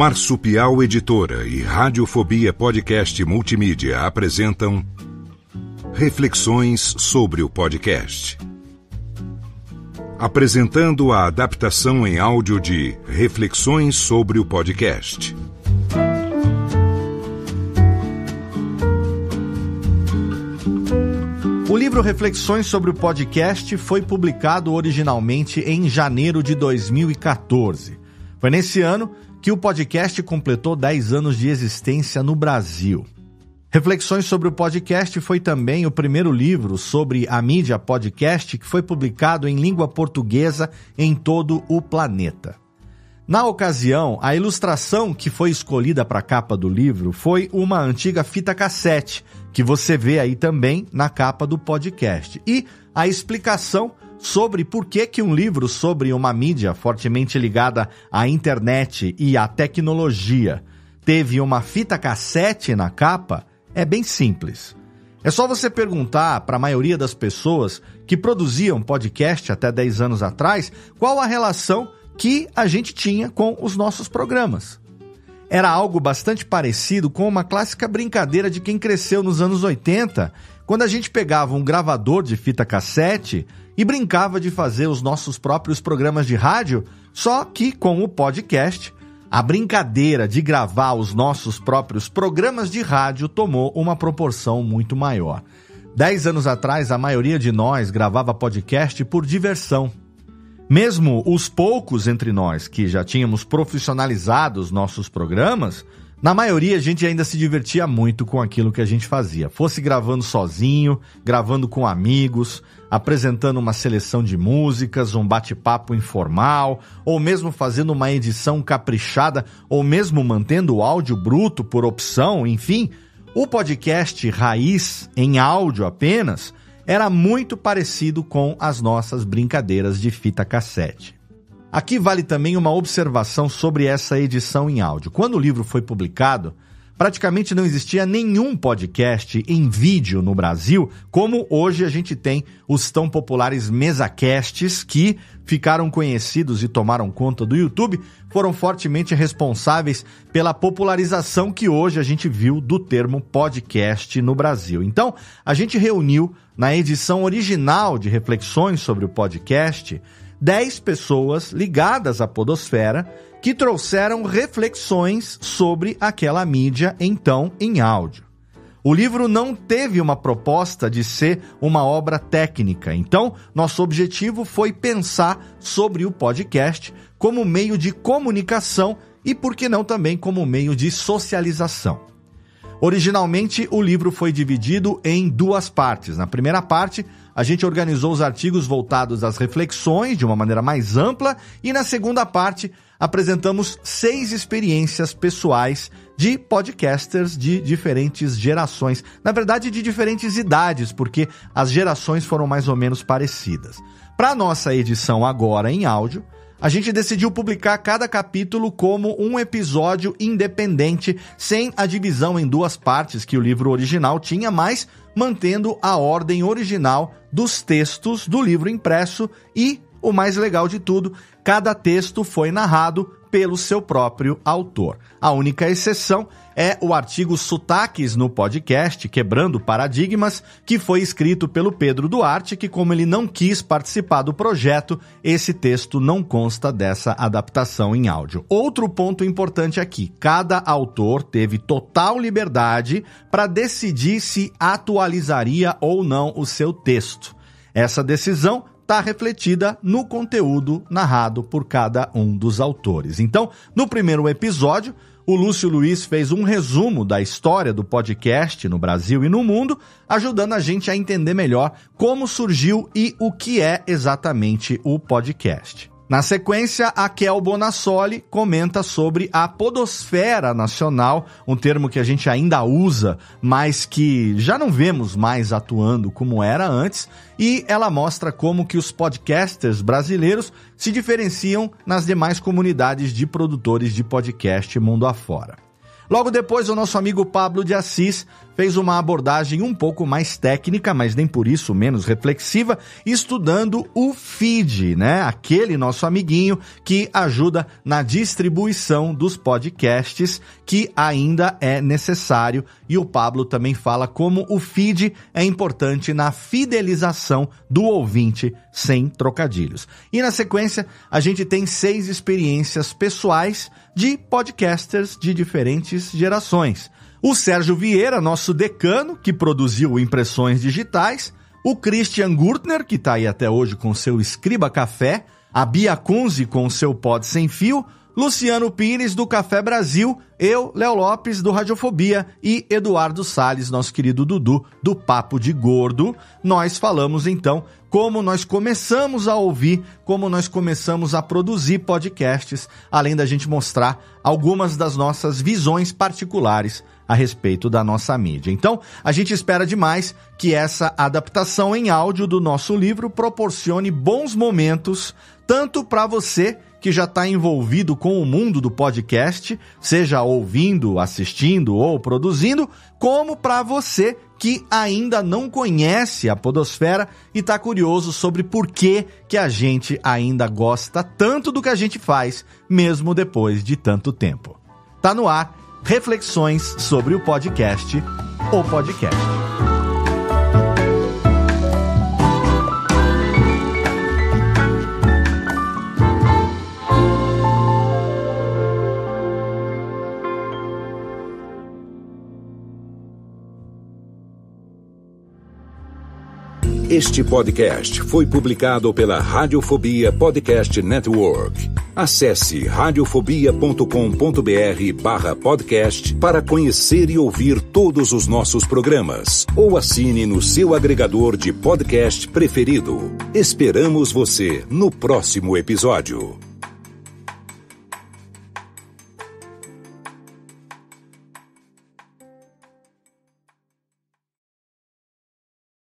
Marsupial Editora e Radiofobia Podcast Multimídia apresentam Reflexões sobre o podcast. Apresentando a adaptação em áudio de Reflexões sobre o podcast. O livro Reflexões sobre o Podcast foi publicado originalmente em janeiro de 2014. Foi nesse ano que o podcast completou 10 anos de existência no Brasil. Reflexões sobre o podcast foi também o primeiro livro sobre a mídia podcast que foi publicado em língua portuguesa em todo o planeta. Na ocasião, a ilustração que foi escolhida para a capa do livro foi uma antiga fita cassete, que você vê aí também na capa do podcast. E a explicação sobre por que, que um livro sobre uma mídia fortemente ligada à internet e à tecnologia teve uma fita cassete na capa é bem simples. É só você perguntar para a maioria das pessoas que produziam podcast até 10 anos atrás qual a relação que a gente tinha com os nossos programas. Era algo bastante parecido com uma clássica brincadeira de quem cresceu nos anos 80, quando a gente pegava um gravador de fita cassete e brincava de fazer os nossos próprios programas de rádio, só que com o podcast, a brincadeira de gravar os nossos próprios programas de rádio tomou uma proporção muito maior. Dez anos atrás, a maioria de nós gravava podcast por diversão. Mesmo os poucos entre nós que já tínhamos profissionalizado os nossos programas, na maioria, a gente ainda se divertia muito com aquilo que a gente fazia. Fosse gravando sozinho, gravando com amigos, apresentando uma seleção de músicas, um bate-papo informal, ou mesmo fazendo uma edição caprichada, ou mesmo mantendo o áudio bruto por opção, enfim. O podcast raiz, em áudio apenas, era muito parecido com as nossas brincadeiras de fita cassete. Aqui vale também uma observação sobre essa edição em áudio. Quando o livro foi publicado, praticamente não existia nenhum podcast em vídeo no Brasil, como hoje a gente tem os tão populares mesacasts que ficaram conhecidos e tomaram conta do YouTube, foram fortemente responsáveis pela popularização que hoje a gente viu do termo podcast no Brasil. Então, a gente reuniu na edição original de reflexões sobre o podcast 10 pessoas ligadas à Podosfera que trouxeram reflexões sobre aquela mídia então em áudio. O livro não teve uma proposta de ser uma obra técnica, então nosso objetivo foi pensar sobre o podcast como meio de comunicação e, por que não, também como meio de socialização. Originalmente, o livro foi dividido em duas partes. Na primeira parte, a gente organizou os artigos voltados às reflexões de uma maneira mais ampla e na segunda parte apresentamos seis experiências pessoais de podcasters de diferentes gerações, na verdade de diferentes idades, porque as gerações foram mais ou menos parecidas. Para nossa edição agora em áudio, a gente decidiu publicar cada capítulo como um episódio independente, sem a divisão em duas partes que o livro original tinha, mas mantendo a ordem original dos textos do livro impresso e, o mais legal de tudo, cada texto foi narrado pelo seu próprio autor. A única exceção é o artigo Sotaques no podcast Quebrando Paradigmas, que foi escrito pelo Pedro Duarte, que como ele não quis participar do projeto, esse texto não consta dessa adaptação em áudio. Outro ponto importante aqui, cada autor teve total liberdade para decidir se atualizaria ou não o seu texto. Essa decisão está refletida no conteúdo narrado por cada um dos autores. Então, no primeiro episódio, o Lúcio Luiz fez um resumo da história do podcast no Brasil e no mundo, ajudando a gente a entender melhor como surgiu e o que é exatamente o podcast. Na sequência, a Kel Bonassoli comenta sobre a podosfera nacional, um termo que a gente ainda usa, mas que já não vemos mais atuando como era antes, e ela mostra como que os podcasters brasileiros se diferenciam nas demais comunidades de produtores de podcast mundo afora. Logo depois, o nosso amigo Pablo de Assis fez uma abordagem um pouco mais técnica, mas nem por isso menos reflexiva, estudando o feed, né? Aquele nosso amiguinho que ajuda na distribuição dos podcasts que ainda é necessário. E o Pablo também fala como o feed é importante na fidelização do ouvinte sem trocadilhos. E na sequência, a gente tem seis experiências pessoais de podcasters de diferentes gerações. O Sérgio Vieira, nosso decano, que produziu impressões digitais, o Christian Gurtner, que está aí até hoje com seu Escriba Café, a Bia Kunze com seu Pod Sem Fio, Luciano Pires do Café Brasil, eu, Léo Lopes do Radiofobia. E Eduardo Sales, nosso querido Dudu do Papo de Gordo. Nós falamos então como nós começamos a ouvir, como nós começamos a produzir podcasts, além da gente mostrar algumas das nossas visões particulares a respeito da nossa mídia. Então, a gente espera demais que essa adaptação em áudio do nosso livro proporcione bons momentos, tanto para você que já está envolvido com o mundo do podcast, seja ouvindo, assistindo ou produzindo, como para você que ainda não conhece a Podosfera e está curioso sobre por que, que a gente ainda gosta tanto do que a gente faz, mesmo depois de tanto tempo. Tá no ar reflexões sobre o podcast O Podcast. Este podcast foi publicado pela Radiofobia Podcast Network. Acesse radiofobia.com.br barra podcast para conhecer e ouvir todos os nossos programas. Ou assine no seu agregador de podcast preferido. Esperamos você no próximo episódio.